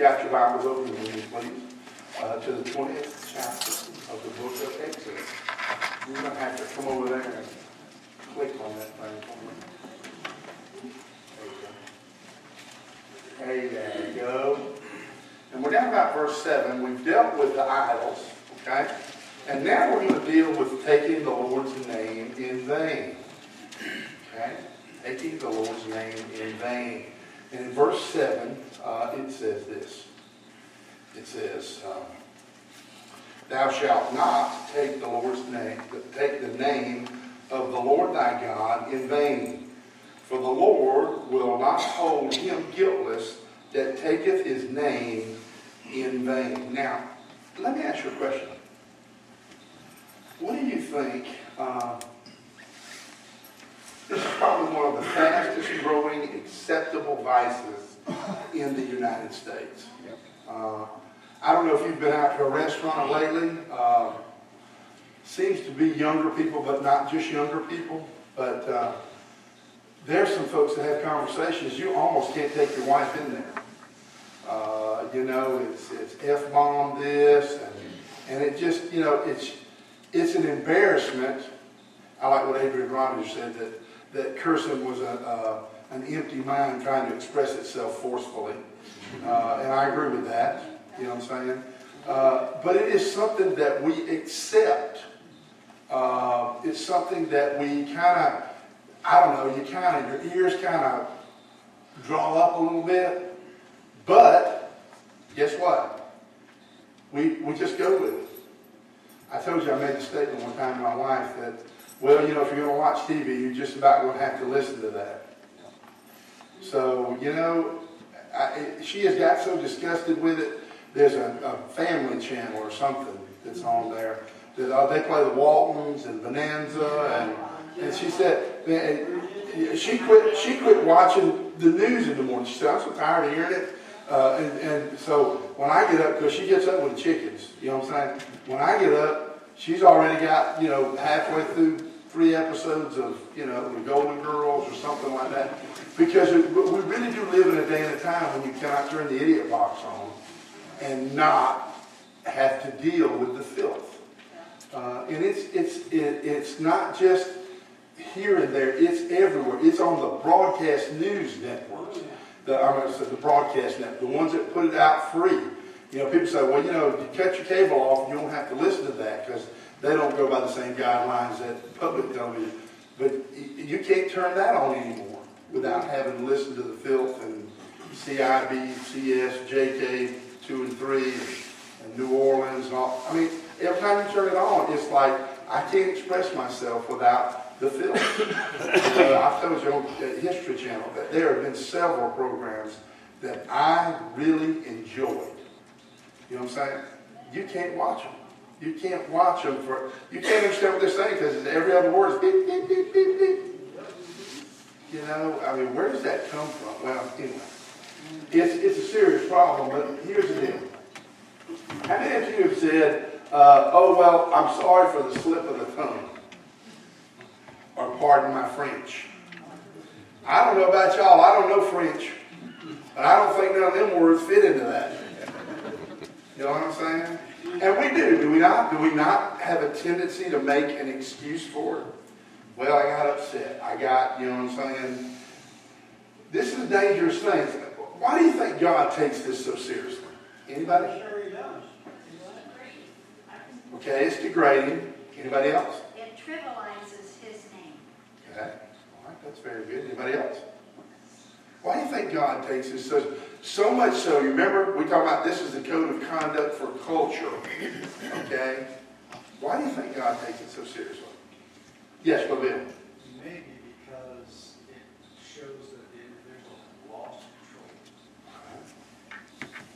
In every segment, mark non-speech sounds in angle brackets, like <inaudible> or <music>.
got your Bibles open with me, please, uh, to the twentieth chapter of the book of Exodus. You're gonna have to come over there and click on that thing for me. There you go. There you go. And we're down about verse seven. We've dealt with the idols, okay? And now we're gonna deal with taking the Lord's name in vain. Okay? Taking the Lord's name in vain. And in verse 7, uh, it says this. It says, um, Thou shalt not take the Lord's name, take the name of the Lord thy God in vain. For the Lord will not hold him guiltless that taketh his name in vain. Now, let me ask you a question. What do you think? Uh, this is probably one of the fastest growing acceptable vices in the United States. Uh, I don't know if you've been out to a restaurant lately. Uh, seems to be younger people, but not just younger people. But uh, there's some folks that have conversations. You almost can't take your wife in there. Uh, you know, it's, it's F-bomb this, and, and it just, you know, it's, it's an embarrassment. I like what Adrian Rogers said, that that cursing was a, uh, an empty mind trying to express itself forcefully. Uh, and I agree with that. You know what I'm saying? Uh, but it is something that we accept. Uh, it's something that we kind of, I don't know, you kind of, your ears kind of draw up a little bit. But guess what? We, we just go with it. I told you I made the statement one time to my wife that well, you know, if you're going to watch TV, you're just about going to have to listen to that. So, you know, I, she has got so disgusted with it. There's a, a family channel or something that's on there. That, uh, they play the Waltons and Bonanza, and, and she said, man, she quit. She quit watching the news in the morning. She said, "I'm so tired of hearing it." Uh, and, and so when I get up, because she gets up with the chickens, you know what I'm saying? When I get up, she's already got, you know, halfway through three episodes of, you know, the Golden Girls or something like that. Because it, we really do live in a day and a time when you cannot turn the idiot box on and not have to deal with the filth. Uh, and it's, it's, it, it's not just here and there, it's everywhere. It's on the broadcast news networks. The, I'm going to say the broadcast network, the ones that put it out free. You know, people say, well, you know, you cut your cable off, you don't have to listen to that because they don't go by the same guidelines that public television. But you can't turn that on anymore without having to listen to the filth and CIB, CS, JK 2 and 3, and New Orleans and all. I mean, every time you turn it on, it's like I can't express myself without the filth. uh, I've told you on History Channel that there have been several programs that I really enjoyed. You know what I'm saying? You can't watch them. You can't watch them for, you can't understand what they're saying because every other word is beep, beep, beep, beep, beep. You know, I mean, where does that come from? Well, anyway, it's, it's a serious problem, but here's the deal. How many of you have said, uh, oh, well, I'm sorry for the slip of the tongue? Or pardon my French. I don't know about y'all, I don't know French. But I don't think none of them words fit into that. You know what I'm saying? And we do, do we not? Do we not have a tendency to make an excuse for it? Well, I got upset. I got, you know what I'm saying? This is a dangerous thing. Why do you think God takes this so seriously? Anybody? Sure he does. Okay, it's degrading. Anybody else? It trivializes his name. Okay. All right, that's very good. Anybody else? Why do you think God takes this so so much so, you remember, we talk about this is the code of conduct for culture. Okay? Why do you think God takes it so seriously? Yes, Bill. Maybe because it shows that the individual has lost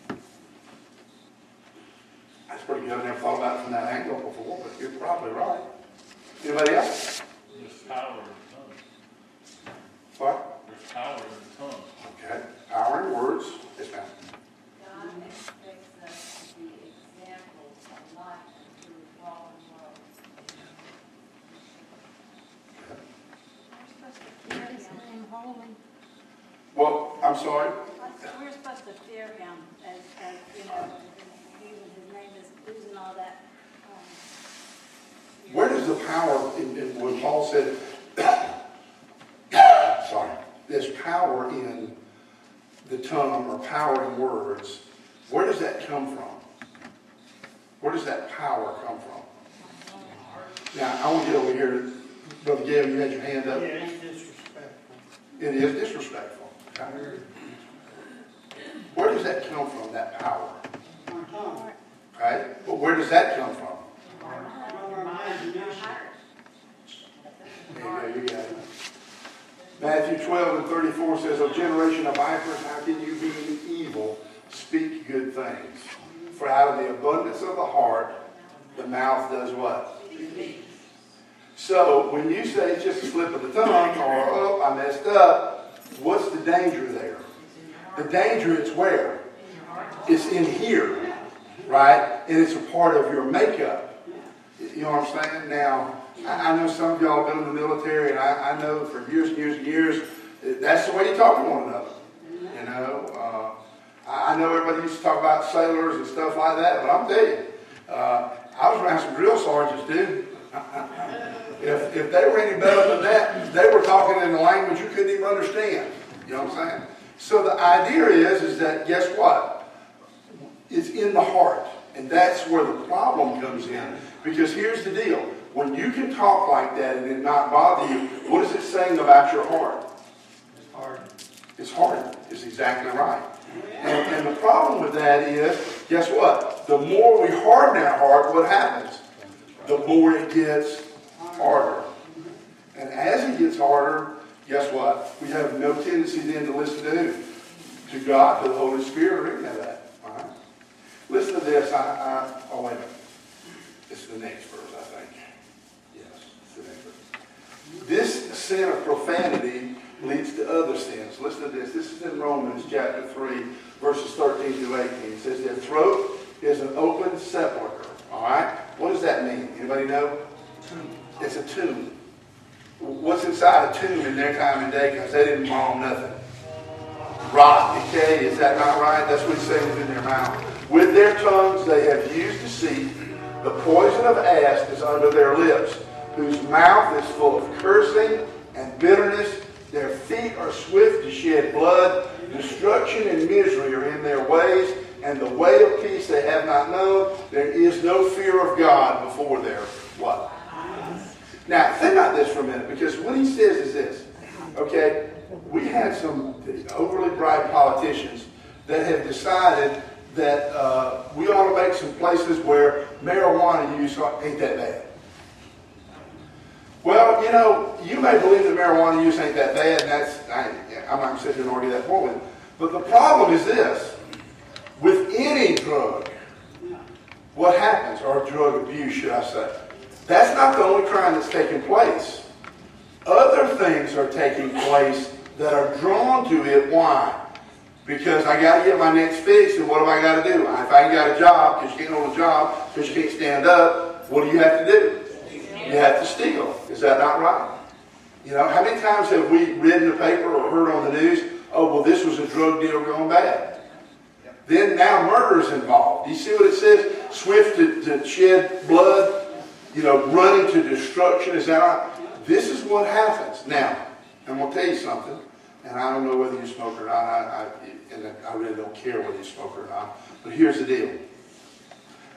control. That's pretty good. I never thought about it from that angle before, but you're probably right. Anybody else? There's power in the tongue. What? power in tongues. Okay, power in words. Yes, ma'am. God expects us to be examples of life through a fallen world. Okay. We're supposed to fear him holy. Well, I'm sorry? We're supposed to fear him as, as you know, even his name is losing all that. Um, Where does the power, in, in, when Paul said, the tongue or power in words. Where does that come from? Where does that power come from? Now, I want to get over here. Brother Gail, you had your hand up. Yeah, it's disrespectful. It is disrespectful. Okay? Where does that come from, that power? Right? But where does that come from? There you go, you got it. Matthew 12 and 34 says, O generation of vipers, how can you being evil speak good things? For out of the abundance of the heart, the mouth does what? So when you say it's just a slip of the tongue or, oh, I messed up, what's the danger there? The danger is where? It's in here, right? And it's a part of your makeup. You know what I'm saying? Now, I, I know some of y'all been in the military, and I, I know for years and years and years, that's the way you talk to one another. You know, uh, I, I know everybody used to talk about sailors and stuff like that, but I'm telling you, uh, I was around some drill sergeants, dude. <laughs> If, if they were any better than that, they were talking in a language you couldn't even understand. You know what I'm saying? So the idea is, is that guess what? It's in the heart. And that's where the problem comes in. Because here's the deal. When you can talk like that and it not bother you, what is it saying about your heart? It's hard. It's hardened. It's exactly right. And, and the problem with that is, guess what? The more we harden our heart, what happens? The more it gets harder. And as it gets harder, guess what? We have no tendency then to listen to who? To God, to the Holy Spirit, or any of that. All right? Listen to this. I, I, oh, wait a minute. It's the next verse, I think. Yes, it's the next verse. This sin of profanity leads to other sins. Listen to this. This is in Romans chapter 3, verses 13 through 18. It says, Their throat is an open sepulchre. All right? What does that mean? Anybody know? It's a tomb. What's inside a tomb in their time and day? Because they didn't bomb nothing. Rot, decay, is that not right? That's what he's saying within their mouth. With their tongues they have used deceit. The poison of asp is under their lips, whose mouth is full of cursing and bitterness. Their feet are swift to shed blood. Destruction and misery are in their ways, and the way of peace they have not known. There is no fear of God before their what? Now, think about this for a minute, because what he says is this. Okay, we had some overly bright politicians that have decided that uh, we ought to make some places where marijuana use ain't that bad. Well, you know, you may believe that marijuana use ain't that bad, and that's, I, I'm not going to sit argue that point. But the problem is this. With any drug, what happens, or drug abuse, should I say, that's not the only crime that's taking place. Other things are taking place that are drawn to it. Why? Because I got to get my next fix, and what have I got to do? If I ain't got a job, because you can't hold a job, because you can't stand up, what do you have to do? You have to steal. Is that not right? You know, how many times have we read in the paper or heard on the news, oh, well, this was a drug deal going bad? Then now murder is involved. You see what it says? Swift to, to shed blood, you know, running to destruction. Is that right? This is what happens. Now, I'm going to tell you something, and I don't know whether you smoke or not, I, I, and I really don't care whether you smoke or not, but here's the deal.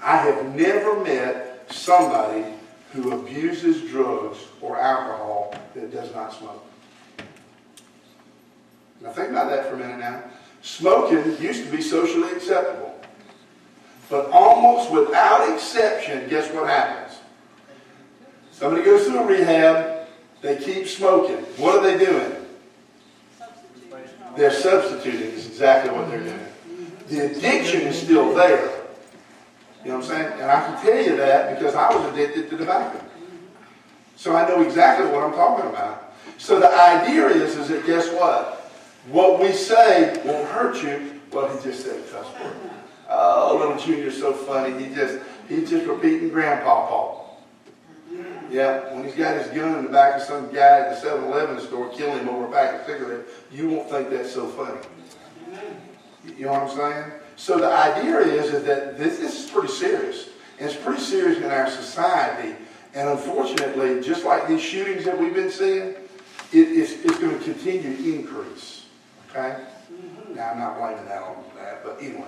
I have never met somebody who abuses drugs or alcohol that does not smoke. Now think about that for a minute now. Smoking used to be socially acceptable. But almost without exception, guess what happens? Somebody goes through a rehab, they keep smoking. What are they doing? They're substituting is exactly what they're doing. The addiction is still there. You know what I'm saying? And I can tell you that because I was addicted to tobacco. So I know exactly what I'm talking about. So the idea is, is that guess what? What we say won't hurt you. Well, he just said a cuss word. Oh, little Junior's so funny. He just he's just repeating Grandpa Paul. Yeah, when he's got his gun in the back of some guy at the 7-Eleven store killing him over a pack of cigarettes, you won't think that's so funny. You know what I'm saying? So the idea is, is that this, this is pretty serious. And it's pretty serious in our society. And unfortunately, just like these shootings that we've been seeing, it is, it's gonna continue to increase, okay? Mm-hmm. Now, I'm not blaming that on that, but anyway.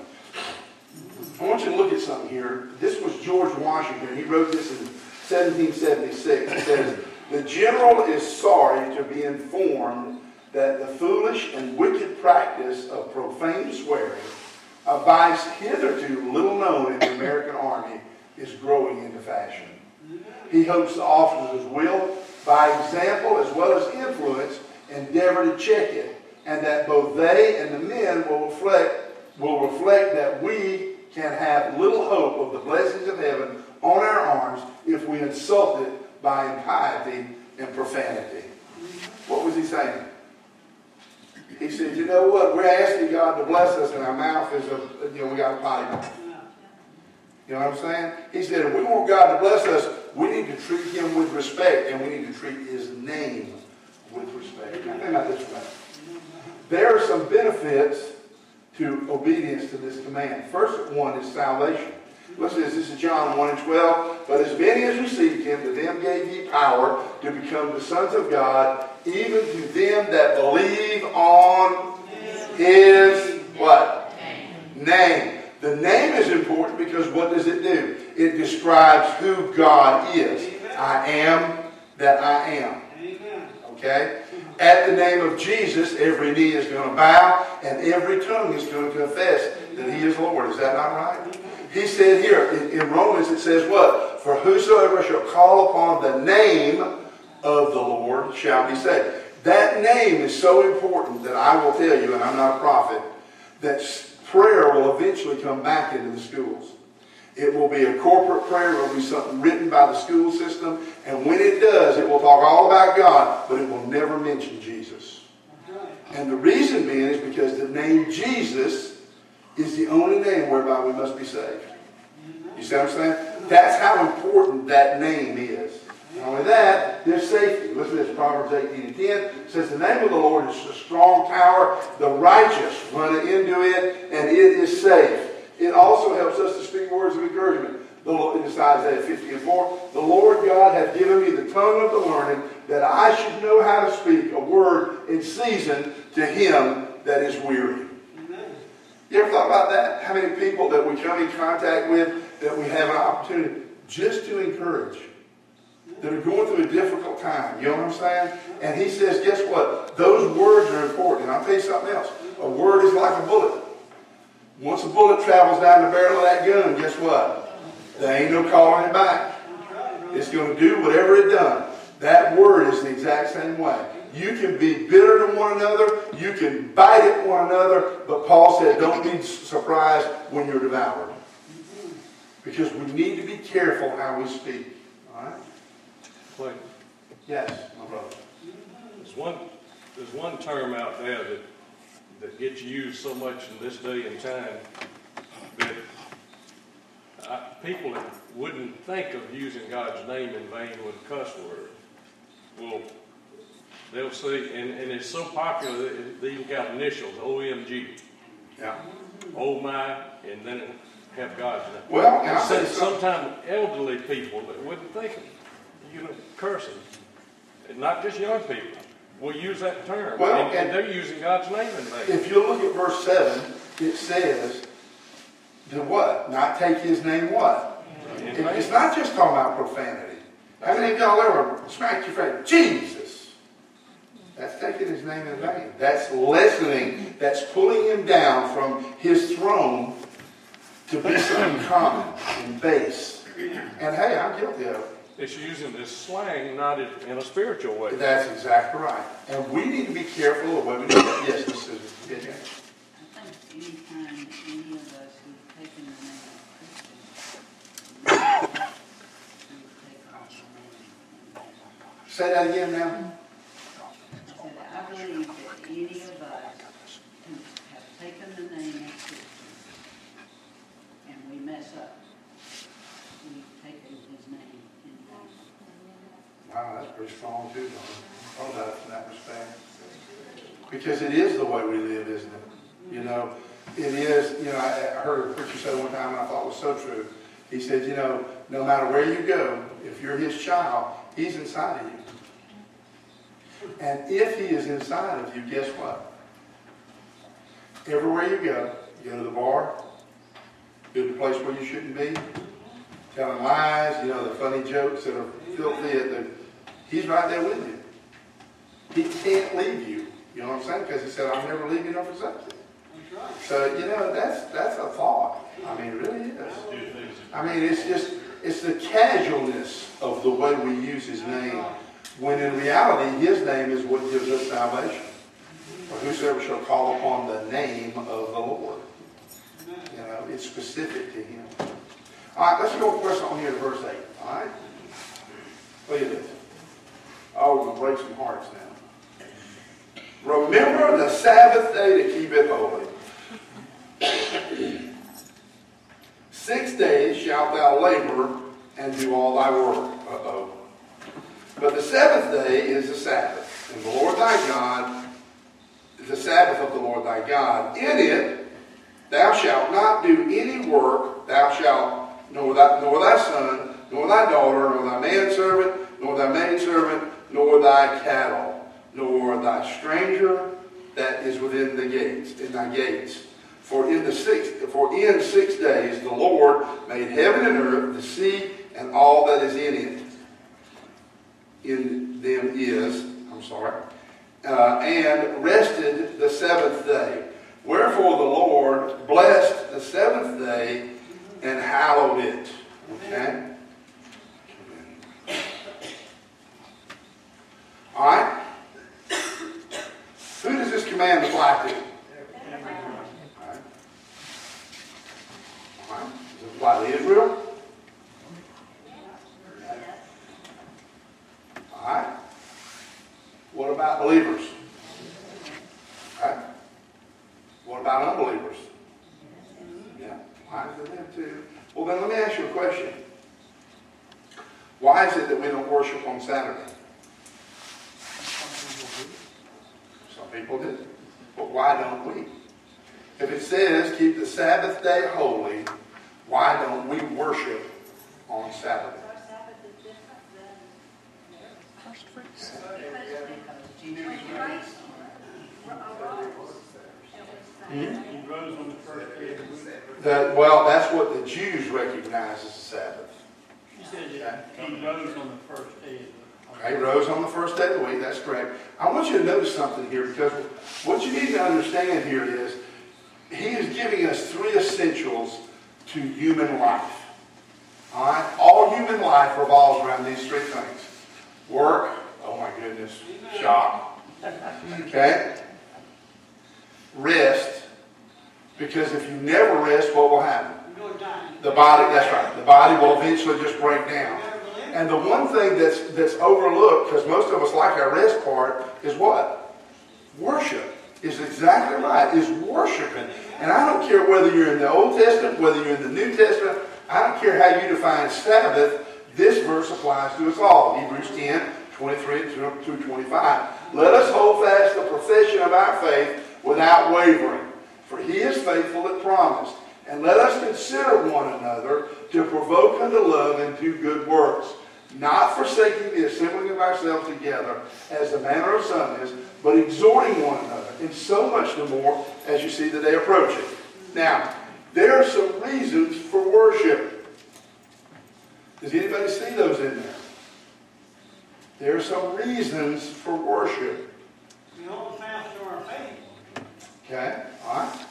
I want you to look at something here. This was George Washington. He wrote this in 1776. It says, "The general is sorry to be informed that the foolish and wicked practice of profane swearing, a vice hitherto little known in the American army, is growing into fashion. He hopes the officers will, by example as well as influence, endeavor to check it, and that both they and the men will reflect, will reflect that we can have little hope of the blessings of heaven on our arms if we insult it by impiety and profanity. What was he saying? He said, you know what, we're asking God to bless us and our mouth is a, you know, we got a potty mouth. You know what I'm saying? He said, if we want God to bless us, we need to treat him with respect and we need to treat his name with respect. Now, think about this. There are some benefits to obedience to this command. First one is salvation. Listen this. This is John 1 and 12. But as many as received him, to them gave he power to become the sons of God, even to them that believe on his what? Name. The name is important because what does it do? It describes who God is. I am that I am. Okay? At the name of Jesus, every knee is going to bow and every tongue is going to confess that he is Lord. Is that not right? He said here in, in Romans, it says what? For whosoever shall call upon the name of the Lord shall be saved. That name is so important that I will tell you, and I'm not a prophet, that prayer will eventually come back into the schools. It will be a corporate prayer. It will be something written by the school system. And when it does, it will talk all about God, but it will never mention Jesus. And the reason being is because the name Jesus is the only name whereby we must be saved. You see what I'm saying? That's how important that name is. Not only that, there's safety. Listen to this, Proverbs 18 and 10 says, The name of the Lord is a strong tower. The righteous run into it, and it is safe. It also helps us to speak words of encouragement. The Lord, Isaiah 50 and 4, the Lord God hath given me the tongue of the learned, that I should know how to speak a word in season to him that is weary. You ever thought about that? How many people that we come in contact with that we have an opportunity just to encourage that are going through a difficult time. You know what I'm saying? And he says, guess what? Those words are important. And I'll tell you something else. A word is like a bullet. Once a bullet travels down the barrel of that gun, guess what? There ain't no calling it back. It's going to do whatever it done. That word is the exact same way. You can be bitter to one another. You can bite at one another. But Paul said, don't be surprised when you're devoured. Because we need to be careful how we speak. All right? Yes, my brother. there's one, there's one term out there that, that gets used so much in this day and time that I, people wouldn't think of using God's name in vain with a cuss word will, they'll say, and, and it's so popular that they even got initials, OMG, Yeah. oh my, and then have God's name. Well, and I'll tell you Some- something. Sometimes elderly people that wouldn't think of, you know, cursing, and not just young people, will use that term. Well, And, and- they're using God's name in vain. If you look at verse 7, it says, to what? Not take his name what? It- It's not just talking about profanity. How many of y'all ever smacked your friend? Jesus! That's taking his name in vain. That's lessening, that's pulling him down from his throne to be something common and base. And hey, I'm guilty of it. It's using this slang, not in in a spiritual way. That's exactly right. And we need to be careful of what we do. Yes, Miss Susan. Yeah, yeah. I think anytime any of us who've taken the name of Christian, we've taken the name. Say that again now. Believe that any of us who have taken the name of Christian and we mess up, we've taken his name in vain. Wow, that's pretty strong too, Don. About it that respect. Because it is the way we live, isn't it? You know, it is, you know, I I heard a preacher say one time, and I thought was so true. He said, you know, no matter where you go, if you're his child, he's inside of you. And if he is inside of you, guess what? Everywhere you go, you go to the bar, go to the place where you shouldn't be, telling lies, you know, the funny jokes that are filthy, that he's right there with you. He can't leave you. You know what I'm saying? Because he said, I'll never leave you nor forsake you. So, you know, that's, that's a thought. I mean, it really is. I mean, it's just, it's the casualness of the way we use his name, when in reality, his name is what gives us salvation. For whosoever shall call upon the name of the Lord. You know, it's specific to him. All right, let's go first on here to verse 8. All right? Look at this. Oh, we're going to break some hearts now. Remember the Sabbath day to keep it holy. Six days shalt thou labor and do all thy work. Uh-oh. But the seventh day is the Sabbath, and the Lord thy God, the Sabbath of the Lord thy God. In it thou shalt not do any work, thou shalt, nor thy, nor thy son, nor thy daughter, nor thy manservant, nor thy maidservant, nor thy cattle, nor thy stranger that is within the gates, in thy gates. For in the six, for in six days the Lord made heaven and earth, the sea, and all that is in it. In them is, I'm sorry, uh, and rested the seventh day. Wherefore the Lord blessed the seventh day and hallowed it. Okay? All right? Who does this command apply to? All right. All right. Apply to Israel? All right. What about believers? All right. What about unbelievers? Yeah. Why is it them too? Well, then let me ask you a question. Why is it that we don't worship on Saturday? Some people do. But why don't we? If it says keep the Sabbath day holy, why don't we worship on Saturday? Our Sabbath is different than theirs. Because When Jesus Christ arose, it was Saturday. He rose on the first day of the. That, well, that's what the Jews recognize as the Sabbath. He said he rose on the first day of the. Okay, rose on the first day of the week, that's correct. I want you to notice something here because what you need to understand here is he is giving us three essentials to human life. All right? All human life revolves around these three things. Work, oh my goodness, shock. Okay? Rest, because if you never rest, what will happen? You're gonna die. The body, that's right, the body will eventually just break down. And the one thing that's, that's overlooked, because most of us like our rest part, is what? Worship. Is exactly right, is worshiping. And I don't care whether you're in the Old Testament, whether you're in the New Testament, I don't care how you define Sabbath, this verse applies to us all. Hebrews 10, 23 through 25. Let us hold fast the profession of our faith without wavering, for he is faithful that promised. And let us consider one another to provoke unto love and do good works, not forsaking the assembling of ourselves together, as the manner of some is, but exhorting one another, and so much the more as you see the day approaching. Now, there are some reasons for worship. Does anybody see those in there? There are some reasons for worship. We hold fast to our faith. Okay, all right.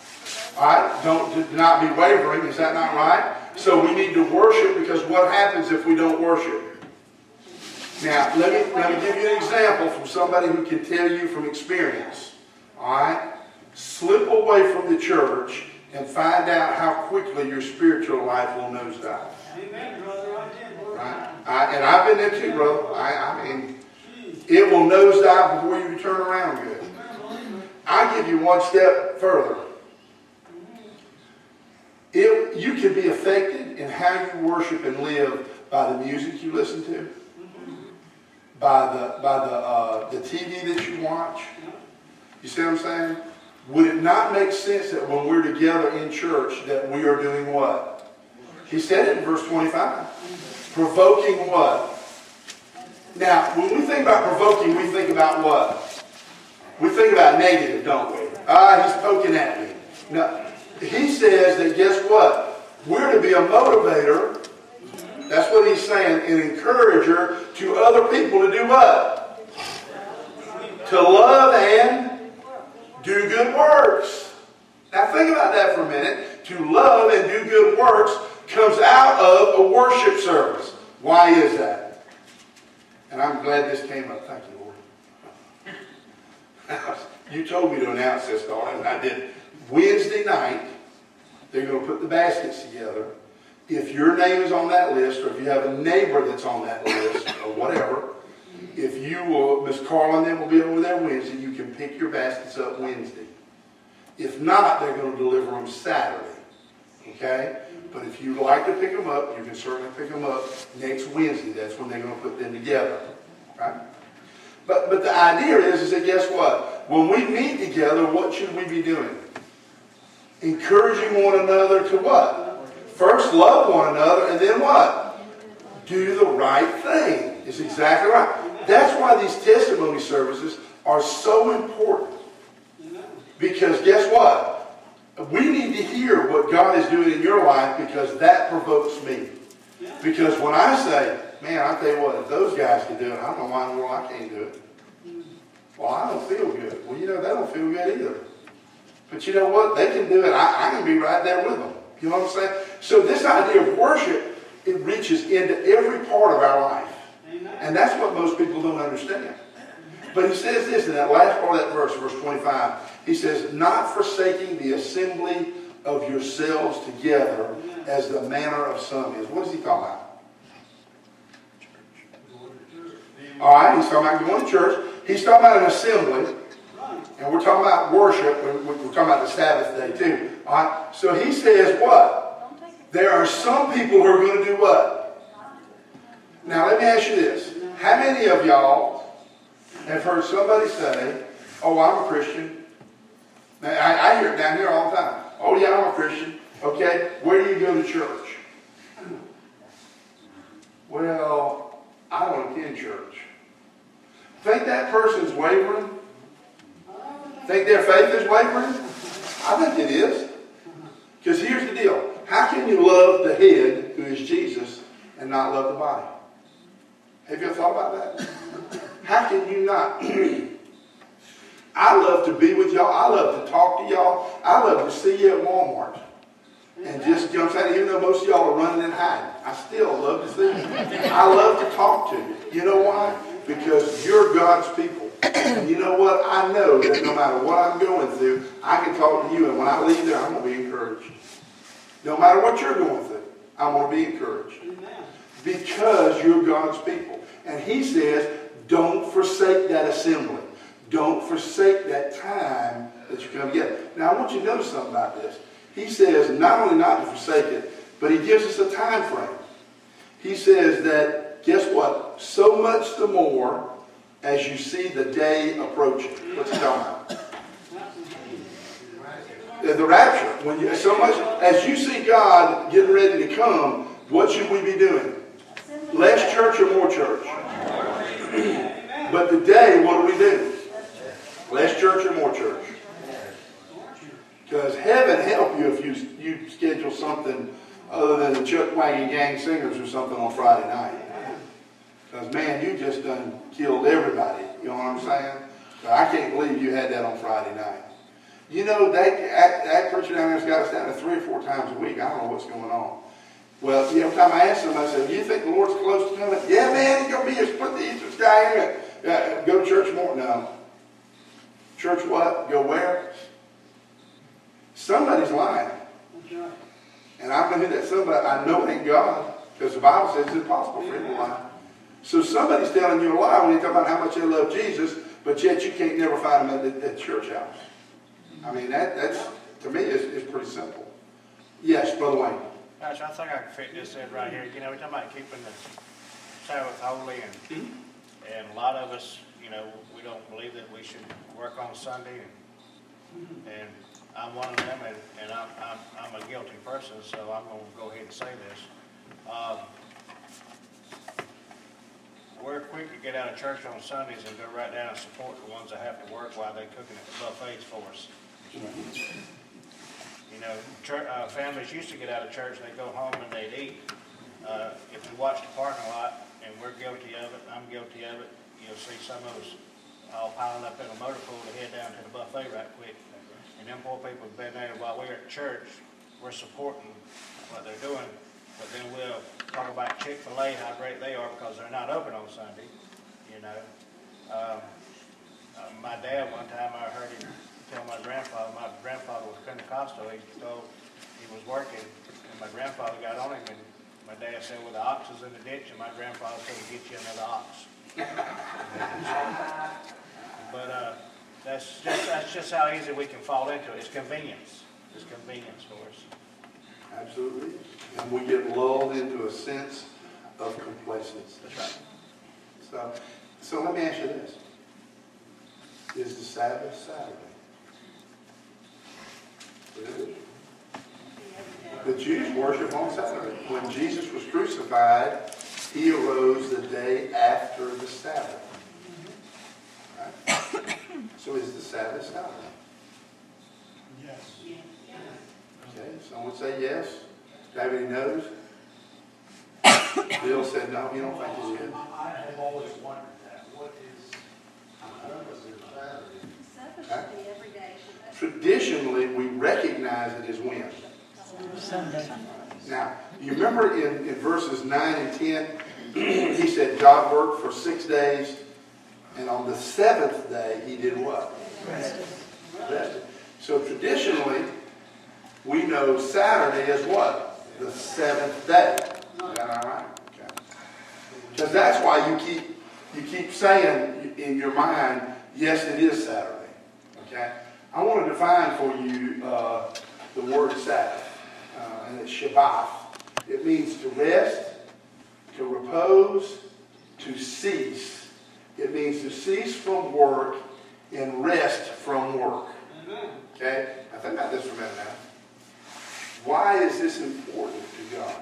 All right, don't, do not be wavering, is that not right? So we need to worship because what happens if we don't worship? Now, let me, let me give you an example from somebody who can tell you from experience. All right? Slip away from the church and find out how quickly your spiritual life will nosedive. Amen, brother, I and I've been there too, brother. I, I mean, it will nosedive before you turn around good. I give you one step further. It, you can be affected in how you worship and live by the music you listen to, by the by the uh, the TV that you watch. You see what I'm saying? Would it not make sense that when we're together in church that we are doing what? He said it in verse 25. Provoking what? Now, when we think about provoking, we think about what? We think about negative, don't we? Ah, he's poking at me. No. He says that guess what? We're to be a motivator. That's what he's saying, an encourager to other people to do what? To love and do good works. Now think about that for a minute. To love and do good works comes out of a worship service. Why is that? And I'm glad this came up. Thank you, Lord. <laughs> You told me to announce this, darling, and I did. Wednesday night, they're going to put the baskets together. If your name is on that list, or if you have a neighbor that's on that list, <laughs> or whatever, if you will, Miss Carla and them will be over there Wednesday, you can pick your baskets up Wednesday. If not, they're going to deliver them Saturday. Okay? But if you'd like to pick them up, you can certainly pick them up next Wednesday. That's when they're going to put them together. Right? But, but the idea is, is that guess what? When we meet together, what should we be doing? Encouraging one another to what? First, love one another, and then what? Do the right thing. It's exactly right. That's why these testimony services are so important. Because guess what? We need to hear what God is doing in your life because that provokes me. Because when I say, man, I tell you what, if those guys can do it, I don't know why in the world I can't do it. Well, I don't feel good. Well, you know, they don't feel good either. But you know what? They can do it. I, I can be right there with them. You know what I'm saying? So this idea of worship, it reaches into every part of our life. And that's what most people don't understand. But he says this in that last part of that verse, verse 25. He says, not forsaking the assembly of yourselves together as the manner of some is. What does he talk about? All right, he's talking about going to church. He's talking about an assembly. And we're talking about worship. We're talking about the Sabbath day too. All right, so he says what? There are some people who are going to do what? Now, let me ask you this. How many of y'all have heard somebody say, oh, I'm a Christian? I, I hear it down here all the time. Oh, yeah, I'm a Christian. Okay, where do you go to church? Well, I don't attend church. Think that person's wavering? Think their faith is wavering? I think it is. Because here's the deal. How can you love the head, who is Jesus, and not love the body? Have you ever thought about that? How can you not? <clears throat> I love to be with y'all. I love to talk to y'all. I love to see you at Walmart. And just, you know what I'm saying? Even though most of y'all are running and hiding, I still love to see you. I love to talk to you. You know why? Because you're God's people. And you know what? I know that no matter what I'm going through, I can talk to you. And when I leave there, I'm going to be encouraged. No matter what you're going through, I'm going to be encouraged. Because you're God's people. And he says, don't forsake that assembly. Don't forsake that time that you come together. Now, I want you to notice something about this. He says not only not to forsake it, but he gives us a time frame. He says that, guess what? So much the more as you see the day approaching. What's? The the rapture. When you, so much as you see God getting ready to come, what should we be doing? Less church or more church? <clears throat> But today, what do we do? Less church or more church? Because heaven help you if you, you schedule something other than the Chuck Wagon Gang Singers or something on Friday night. Because man, you just done killed everybody. You know what I'm saying? So I can't believe you had that on Friday night. You know, that, that, that preacher down there's got us down there three or four times a week. I don't know what's going on. Well, every time I ask somebody, I said, do you think the Lord's close to coming? Yeah, man, he's going to be here. Put the eastern sky here. Uh, go to church more? No. Church what? Go where? Somebody's lying. And I know who that somebody, I know it ain't God, because the Bible says it's impossible for him to lie. So somebody's telling you a lie when you talk about how much they love Jesus, but yet you can't never find them at the, the church house. I mean, that, that's, to me, is, is pretty simple. Yes, Brother Wayne. Gosh, I think I can fit this in right here. You know, we're talking about keeping the Sabbath holy and, mm-hmm. and a lot of us, you know, we don't believe that we should work on Sunday and, and I'm one of them, and, and I'm, I'm, I'm a guilty person, so I'm gonna go ahead and say this. Um, We're quick to get out of church on Sundays and go right down and support the ones that have to work while they're cooking at the buffets for us. You know, chur uh, families used to get out of church, they'd go home and they'd eat. Uh, if you watch the parking lot, and we're guilty of it, I'm guilty of it, you'll see some of us all piling up in a motor pool to head down to the buffet right quick. And them poor people have been there while we're at church, we're supporting what they're doing, but then we'll talk about Chick-fil-A, how great they are because they're not open on Sunday, you know? Um, uh, my dad, one time I heard him tell my grandfather, my grandfather was Pentecostal, he told, he was working, and my grandfather got on him, and my dad said, well, the ox is in the ditch, and my grandfather said, get you another ox. But, uh, that's just, that's just how easy we can fall into it, it's convenience, it's convenience for us. Absolutely. And we get lulled into a sense of complacency. That's right. So, so let me ask you this. Is the Sabbath Saturday? The Jews worship on Saturday. When Jesus was crucified, he arose the day after the Sabbath. Right? So is the Sabbath Saturday? Yes. Okay, someone say yes. Do I have any no's? Bill said no, he don't think it is. I have always wondered that, what is, Sabbath should be every day. Traditionally, we recognize it as when? Sunday. Now, you remember in, in verses 9 and 10, he said God worked for six days, and on the seventh day, he did what? Rested. So traditionally, we know Saturday is what? The seventh day. Is that all right? Okay. Because that's why you keep, you keep saying in your mind, yes, it is Saturday. Okay? I want to define for you uh, the word Sabbath, uh, and it's Shabbat. It means to rest, to repose, to cease. It means to cease from work and rest from work. Okay? Now think about this for a minute now. Why is this important to God?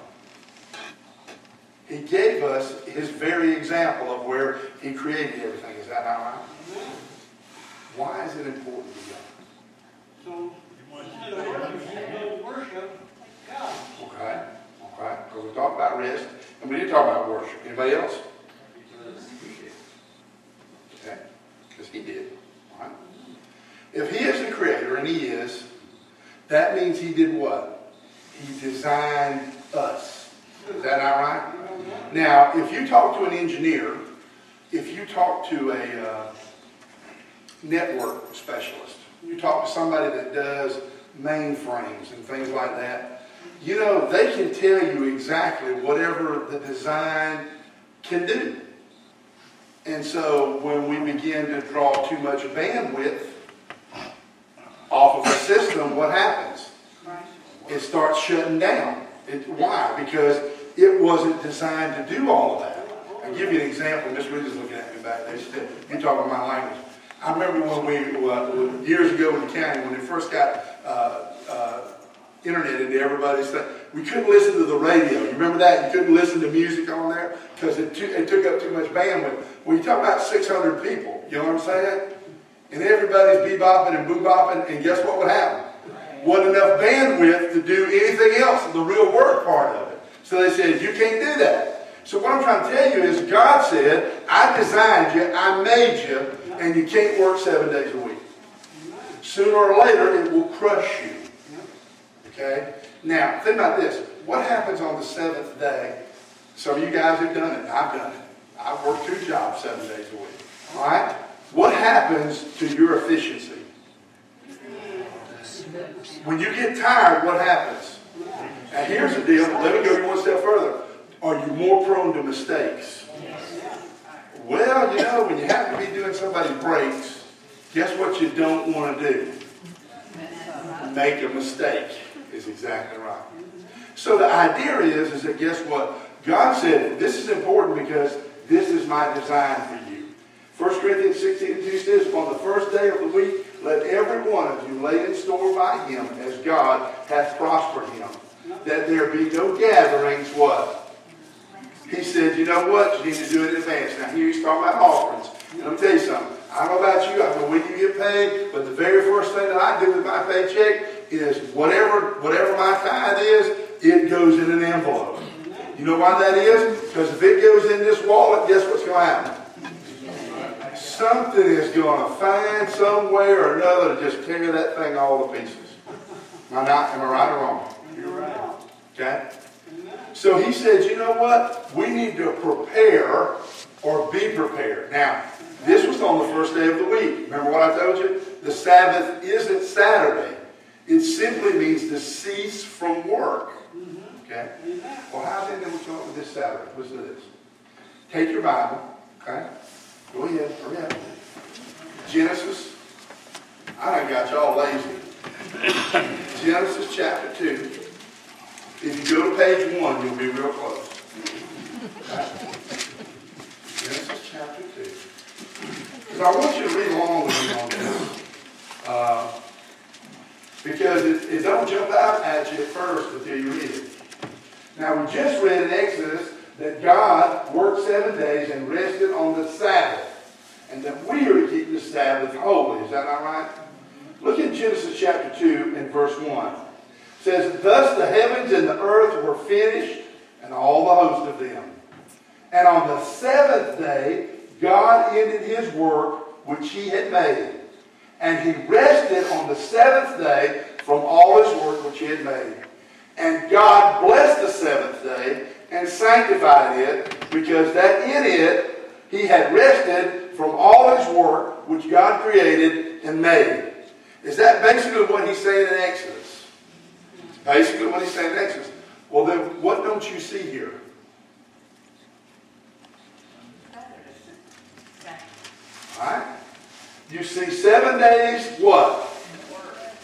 He gave us his very example of where he created everything. Is that not right? Why is it important to God? So, you want to worship God. Okay? Okay? Because we talked about rest, and we did talk about worship. Anybody else? Okay? Because he did. Right? If he is the creator, and he is, that means he did what? He designed us. Is that not right? Now, if you talk to an engineer, if you talk to a uh, network specialist, you talk to somebody that does mainframes and things like that, you know, they can tell you exactly whatever the design can do. And so when we begin to draw too much bandwidth off of a system, what happens? It starts shutting down. It, why? Because it wasn't designed to do all of that. I'll give you an example. Miss Ridley's looking at me back there. She said, you talking my language. I remember when we, uh, years ago in the county, when they first got uh, uh, internet into everybody's thing, we couldn't listen to the radio. You remember that? You couldn't listen to music on there because it, it took up too much bandwidth. Well, you talk about 600 people, you know what I'm saying? And everybody's bebopping and boop-bopping, and guess what would happen? Wasn't enough bandwidth to do anything else, the real work part of it. So they said, you can't do that. So what I'm trying to tell you is God said, I designed you, I made you, and you can't work seven days a week. Sooner or later, it will crush you. Okay? Now, think about this. What happens on the seventh day? Some of you guys have done it. I've done it. I've worked two jobs seven days a week. All right? What happens to your efficiency? When you get tired, what happens? And here's the deal. Let me go one step further. Are you more prone to mistakes? Well, you know, when you happen to be doing somebody's brakes, guess what you don't want to do? Make a mistake is exactly right. So the idea is, is that guess what? God said, this is important because this is my design for you. 1 Corinthians 16 and 2 says, on the first day of the week, let every one of you lay in store by him as God hath prospered him. That there be no gatherings, what? He said, you know what? You need to do it in advance. Now here he's talking about offerings. And me tell you something. I don't know about you, I know when you get paid, but the very first thing that I do with my paycheck is whatever, whatever my tithe is, it goes in an envelope. You know why that is? Because if it goes in this wallet, guess what's going to happen? Something is going to find some way or another to just tear that thing all to pieces. Am I not, am I right or wrong? You're right. Okay? So he said, you know what? We need to prepare or be prepared. Now, this was on the first day of the week. Remember what I told you? The Sabbath isn't Saturday. It simply means to cease from work. Okay? Well, how's it that we come up with this Saturday? Listen to this. Take your Bible, okay? Go ahead, hurry up. Genesis. I done got y'all lazy. <coughs> Genesis chapter 2. If you go to page 1, you'll be real close. Okay? Genesis chapter 2. Because I want you to read along with me on this. Uh, because it, it don't jump out at you at first until you read it. Now, we just read in Exodus that God worked seven days and rested on the Sabbath. And that we are to keep the Sabbath holy. Is that not right? Look at Genesis chapter 2 and verse 1. It says, Thus the heavens and the earth were finished, and all the host of them. And on the seventh day, God ended his work which he had made. And he rested on the seventh day from all his work which he had made. And God blessed the seventh day and sanctified it, because that in it he had rested from all his work which God created and made. Is that basically what he's saying in Exodus? Basically what he's saying in Exodus. Well, then what don't you see here? All right? You see seven days, what?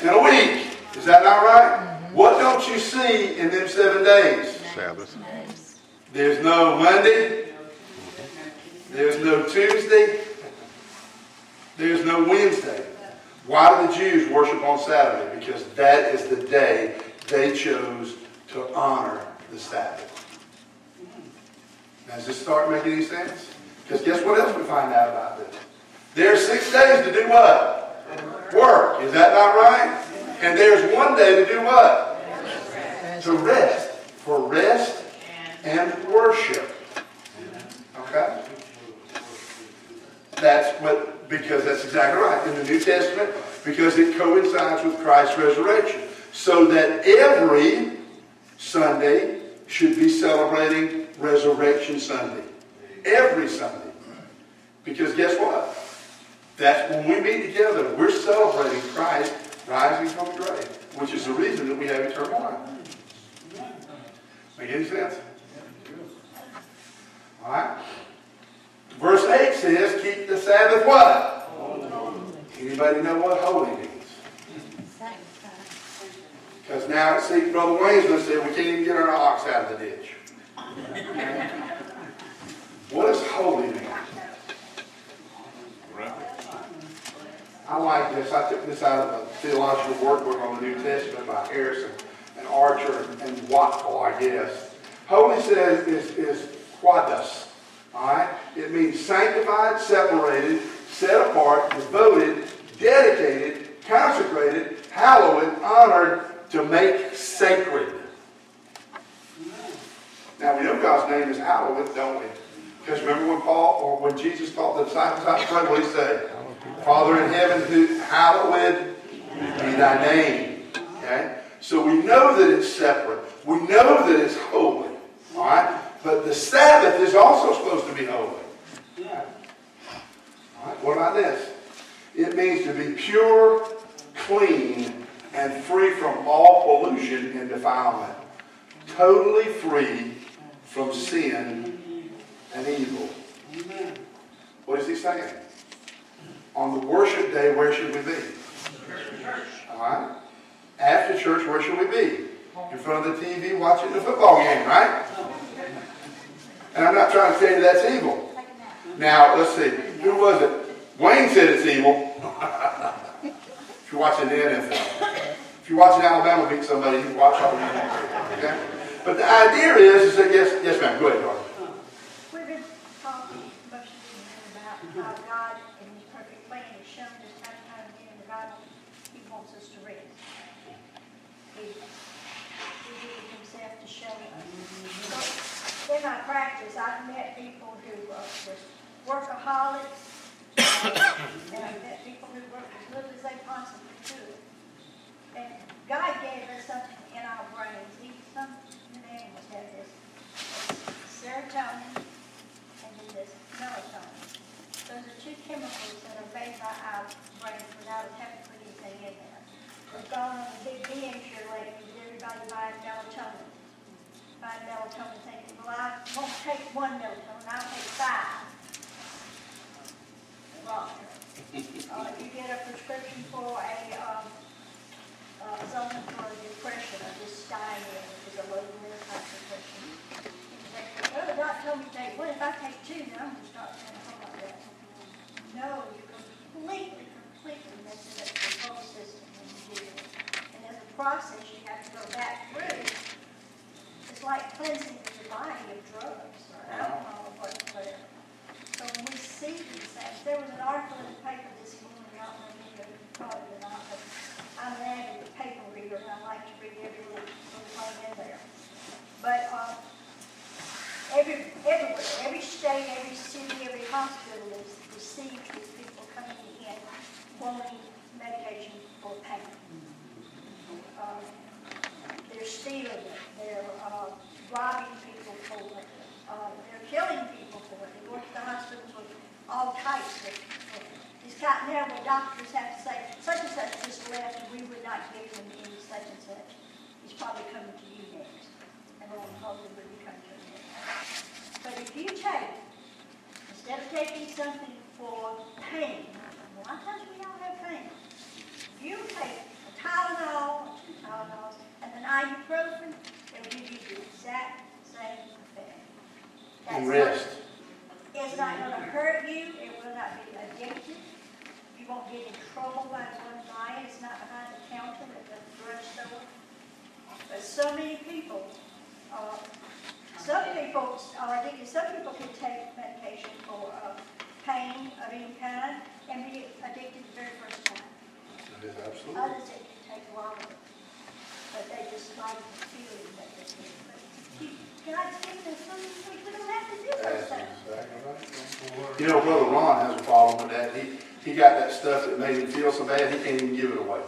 In a week. Is that not right? Mm-hmm. What don't you see in them seven days? Sabbath. There's no Monday. There's no Tuesday. There's no Wednesday. Why do the Jews worship on Saturday? Because that is the day they chose to honor the Sabbath. Now, does this start making any sense? Because guess what else we find out about this? There's six days to do what? Work. Is that not right? And there's one day to do what? To rest. For rest and worship. Okay? That's what, because that's exactly right. In the New Testament, because it coincides with Christ's resurrection. So that every Sunday should be celebrating Resurrection Sunday. Every Sunday. Because guess what? That's when we meet together, we're celebrating Christ rising from the grave, which is the reason that we have eternal life. Make any sense? All right. Verse 8 says, keep the Sabbath what? Anybody know what holy means? Because now, see, Brother Wayne's going to say we can't even get our ox out of the ditch. What does holy mean? Right. I like this. I took this out of a theological workbook on the New Testament by Harrison and Archer and Wattle, I guess. Holy says is, is quadas. All right? It means sanctified, separated, set apart, devoted, dedicated, consecrated, hallowed, honored, to make sacred. Now we know God's name is hallowed, don't we? Because remember when Paul or when Jesus taught the disciples out to pray, what he say? Father in heaven, who hallowed be thy name. Okay? So we know that it's separate. We know that it's holy. All right? But the Sabbath is also supposed to be holy. Yeah. All right? What about this? It means to be pure, clean, and free from all pollution and defilement. Totally free from sin and evil. What is he saying? On the worship day, where should we be? All right? After church, where should we be? In front of the TV watching the football game, right? And I'm not trying to tell you that's evil. Now, let's see. Who was it? Wayne said it's evil. <laughs> If you're watching the NFL. If you're watching Alabama beat somebody, you watch all the okay? But the idea is, is that, yes, yes ma'am, go ahead. We've been talking most of the time about how God in his perfect plan has shown us time and time again in the Bible, he wants us to rest. He, he gave himself to show us. So, in my practice, I've met people who uh, were workaholics, uh, and I've met people who work as little as they possibly could. And God gave us something in our brains, even some animals have this, serotonin and then this melatonin. Those are two chemicals that are made by our brains without us having to put anything in there. We've gone on a big binge here lately with everybody buying melatonin. Buying melatonin thinking, well, I won't take one melatonin, I'll take five. Wrong. Uh, you get a prescription for a, um, uh, something for depression, or dying, which is a low risk concentration. Well, the doctor told me to take one, if I take two, then I'm gonna start saying, oh, like that. No, you're completely, completely messing up the whole system when you do it. And there's a process you have to go back through. Like cleansing your body of drugs or alcohol or whatever. So when we see these things, there was an article in the paper this morning, I don't know if you it not, but I'm an avid paper reader, and I like to read every little, thing in there. But, uh, every, everywhere, every state, every city, every hospital is received with people coming in wanting medication for pain. Uh, It, they're, uh, robbing people for it, uh, they're killing people for it. They go to the hospitals with all types of, of- it's got now where doctors have to say, such and such just left, and we would not give him any such and such. He's probably coming to you next, and we're on hold, but he come to you next. But if you take, instead of taking something for pain, a lot of times we don't have pain. You take Tylenol, two Tylenols, and an ibuprofen, it'll give you the exact same effect. That's And not- rest. It's not gonna hurt you, it will not be addictive, you won't get in trouble by going buying, it's not behind the counter at the drugstore. But so many people, uh, some people are addicted, some people can take medication for, uh, pain of any kind and be addicted the very first time. It is absolutely. Others it take longer, but they just like the feeling that they get. But you- God's given us we we don't have to do those things. You know, Brother Ron has a problem with that. He, he got that stuff that made him feel so bad, he can't even give it away.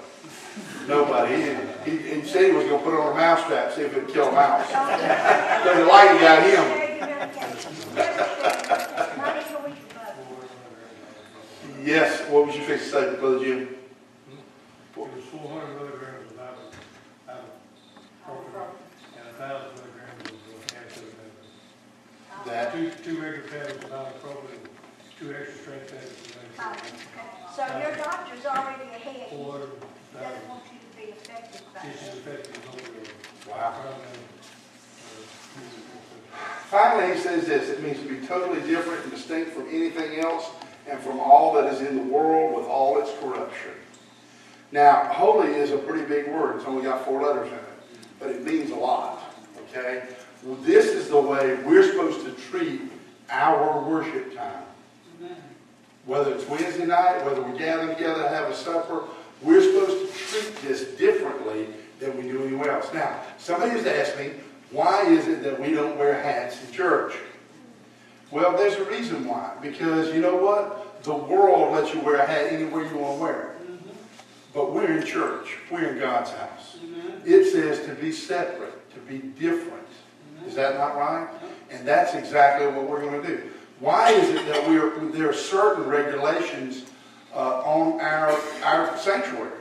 Nobody, he, he, he said he was gonna put it on a mouse trap, see if it'd kill a mouse. But the light got him. Not even a week ago. Yes, what was you fixing to say, Brother Jim? It was four hundred milligrams of ibuprofen and a thousand milligrams of acetaminophen. That, Two, two extra tablets of ibuprofen, two extra strength tablets of acetaminophen. So your doctor's already ahead. He Four hundred doesn't thousand, want you to be affected by this is it. effective over. Wow. uh, finally, he says this, it means to be totally different and distinct from anything else and from all that is in the world with all its corruption. Now, holy is a pretty big word, it's only got four letters in it, but it means a lot, okay? Well, this is the way we're supposed to treat our worship time. Whether it's Wednesday night, whether we gather together to have a supper, we're supposed to treat this differently than we do anywhere else. Now, somebody has asked me, why is it that we don't wear hats in church? Well, there's a reason why. Because you know what? The world lets you wear a hat anywhere you want to wear it. But we're in church. We're in God's house. It says to be separate, to be different. Is that not right? And that's exactly what we're going to do. Why is it that we're, there are certain regulations uh, on our, our sanctuary?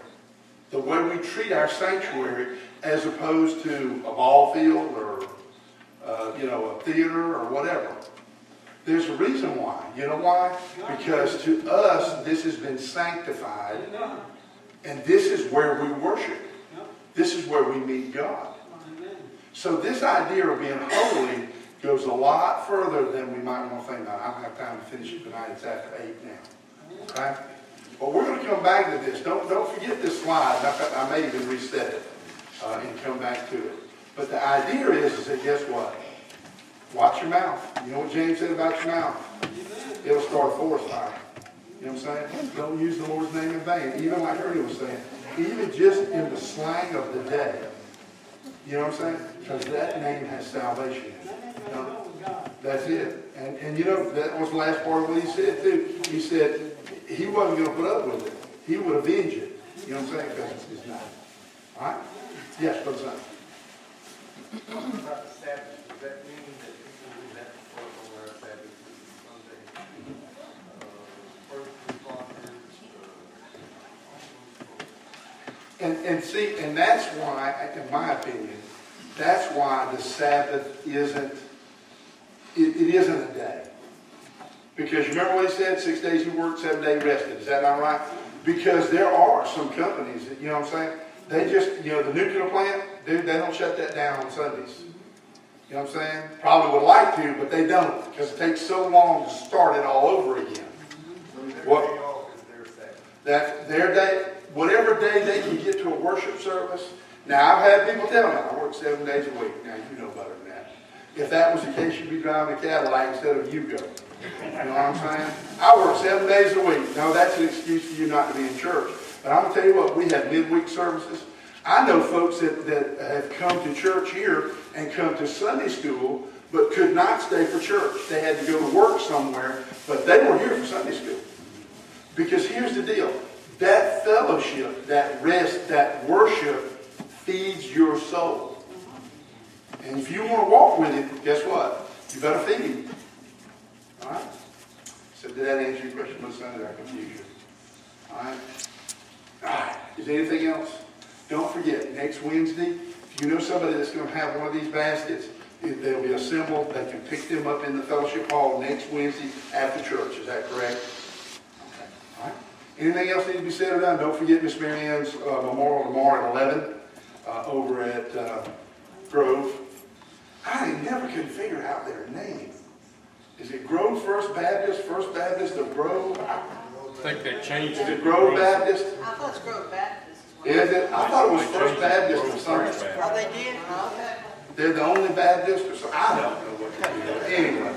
The way we treat our sanctuary as opposed to a ball field or, uh, you know, a theater or whatever. There's a reason why. You know why? Because to us, this has been sanctified, and this is where we worship. This is where we meet God. So this idea of being holy goes a lot further than we might want to think about. I don't have time to finish it tonight. It's after eight now. Okay? But we're gonna come back to this. Don't, don't forget this slide. I may even reset it, uh, and come back to it. But the idea is, is that guess what? Watch your mouth. You know what James said about your mouth? It'll start a forest fire. You know what I'm saying? Don't use the Lord's name in vain. Even like Ernie was saying, even just in the slang of the day. You know what I'm saying? Because that name has salvation it. That's it. And, and you know, that was the last part of what he said too. He said, he wasn't gonna put up with it. He would avenge it. You know what I'm saying? Because it's his name. All right? Yes, Brother Simon. Does that mean that people who have to work on our Sabbath is Sunday? Uh, First responders, uh, And, and see, and that's why, in my opinion, that's why the Sabbath isn't, it, it isn't a day. Because you remember what he said, six days you work, seven days rested, is that not right? Because there are some companies, that, you know what I'm saying? They just, you know, the nuclear plant, dude, they don't shut that down on Sundays. You know what I'm saying? Probably would like to, but they don't, because it takes so long to start it all over again. so their What- day off is their Sabbath. That their day, whatever day they can get to a worship service. Now, I've had people tell me, I work seven days a week. Now, you know better than that. If that was the case, you'd be driving a Cadillac instead of Yugo. You know what I'm saying? I work seven days a week. No, that's an excuse for you not to be in church. But I'm gonna tell you what, we have midweek services. I know folks that, that have come to church here and come to Sunday school, but could not stay for church. They had to go to work somewhere, but they were here for Sunday school. Because here's the deal, that fellowship, that rest, that worship feeds your soul. And if you want to walk with it, guess what? You better feed him. All right? So did that answer your question, my son? Did I confuse you? All right? All right. Is there anything else? Don't forget, next Wednesday, if you know somebody that's going to have one of these baskets, they'll be assembled, they can pick them up in the fellowship hall next Wednesday after church. Is that correct? Okay. All right. Anything else need to be said or done? Don't forget Miss Mary Ann's uh, memorial tomorrow at 11 uh, over at uh, Grove. I never could figure out their name. Is it Grove First Baptist, First Baptist of Grove? I think they changed Is it. it Grove Baptist? I thought it's Grove Baptist. Is it? I thought it was First Baptist or something. Oh, they did? Okay. They're the only Baptist or something. I don't know what to do. <laughs> Anyway.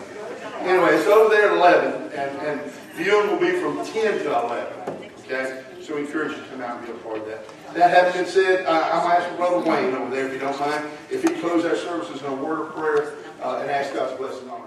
Anyway, it's over there at 11 and, and viewing will be from 10 to 11. Okay? So we encourage you to come out and be a part of that. That having been said, I- I'm asking Brother Wayne over there, if you don't mind, if he close our services in a word of prayer uh, and ask God's blessing on it.